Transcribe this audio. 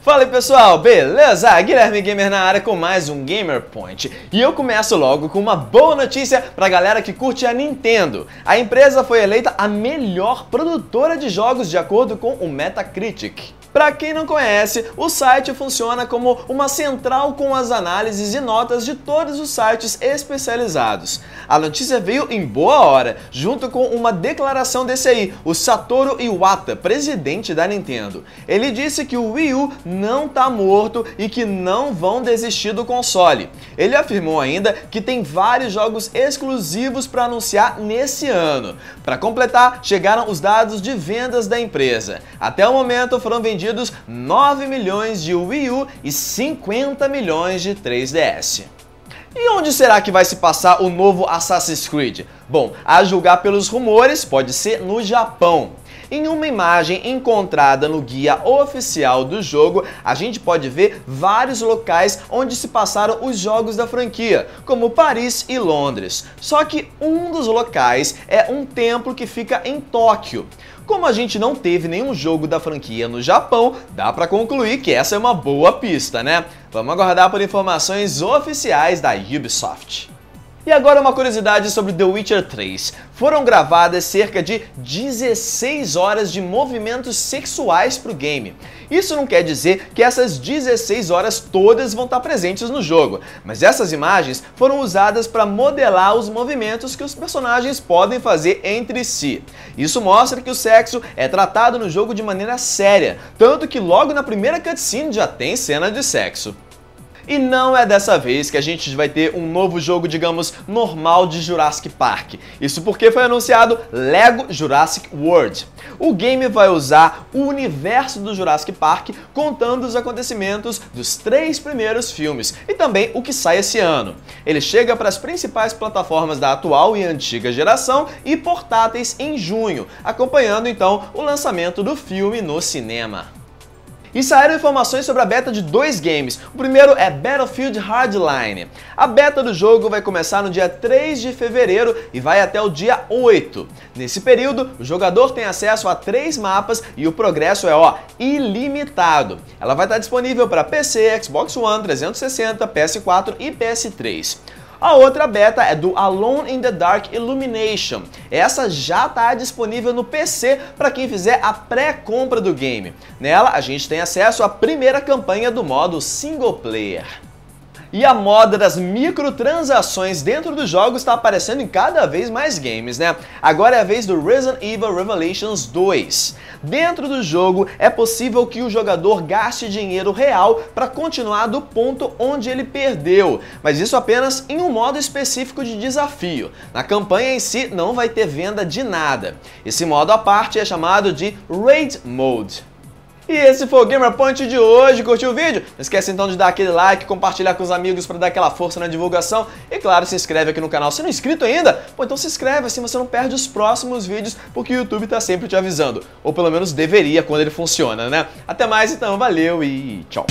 Fala aí pessoal, beleza? Guilherme Gamer na área com mais um Gamer Point. E eu começo logo com uma boa notícia pra galera que curte a Nintendo. A empresa foi eleita a melhor produtora de jogos de acordo com o Metacritic. Para quem não conhece, o site funciona como uma central com as análises e notas de todos os sites especializados. A notícia veio em boa hora, junto com uma declaração desse aí, o Satoru Iwata, presidente da Nintendo. Ele disse que o Wii U não tá morto e que não vão desistir do console. Ele afirmou ainda que tem vários jogos exclusivos para anunciar nesse ano. Para completar, chegaram os dados de vendas da empresa. Até o momento foram vendidos vendidos 9 milhões de Wii U e 50 milhões de 3DS. E onde será que vai se passar o novo Assassin's Creed? Bom, a julgar pelos rumores, pode ser no Japão. Em uma imagem encontrada no guia oficial do jogo, a gente pode ver vários locais onde se passaram os jogos da franquia, como Paris e Londres. Só que um dos locais é um templo que fica em Tóquio. Como a gente não teve nenhum jogo da franquia no Japão, dá para concluir que essa é uma boa pista, né? Vamos aguardar por informações oficiais da Ubisoft. E agora uma curiosidade sobre The Witcher 3. Foram gravadas cerca de 16 horas de movimentos sexuais para o game. Isso não quer dizer que essas 16 horas todas vão estar presentes no jogo, mas essas imagens foram usadas para modelar os movimentos que os personagens podem fazer entre si. Isso mostra que o sexo é tratado no jogo de maneira séria, tanto que logo na primeira cutscene já tem cena de sexo. E não é dessa vez que a gente vai ter um novo jogo, digamos, normal de Jurassic Park. Isso porque foi anunciado Lego Jurassic World. O game vai usar o universo do Jurassic Park contando os acontecimentos dos três primeiros filmes e também o que sai esse ano. Ele chega para as principais plataformas da atual e antiga geração e portáteis em junho, acompanhando então o lançamento do filme no cinema. E saíram informações sobre a beta de dois games. O primeiro é Battlefield Hardline. A beta do jogo vai começar no dia 3 de fevereiro e vai até o dia 8. Nesse período, o jogador tem acesso a três mapas e o progresso é ó, ilimitado. Ela vai estar disponível para PC, Xbox One, 360, PS4 e PS3. A outra beta é do Alone in the Dark Illumination. Essa já está disponível no PC para quem fizer a pré-compra do game. Nela, a gente tem acesso à primeira campanha do modo single player. E a moda das microtransações dentro dos jogos está aparecendo em cada vez mais games, né? Agora é a vez do Resident Evil Revelations 2. Dentro do jogo é possível que o jogador gaste dinheiro real para continuar do ponto onde ele perdeu, mas isso apenas em um modo específico de desafio. Na campanha em si não vai ter venda de nada. Esse modo à parte é chamado de Raid Mode. E esse foi o Gamer Point de hoje. Curtiu o vídeo? Não esquece então de dar aquele like, compartilhar com os amigos para dar aquela força na divulgação. E claro, se inscreve aqui no canal. Se não é inscrito ainda, pô, então se inscreve assim você não perde os próximos vídeos, porque o YouTube está sempre te avisando. Ou pelo menos deveria quando ele funciona, né? Até mais então, valeu e tchau!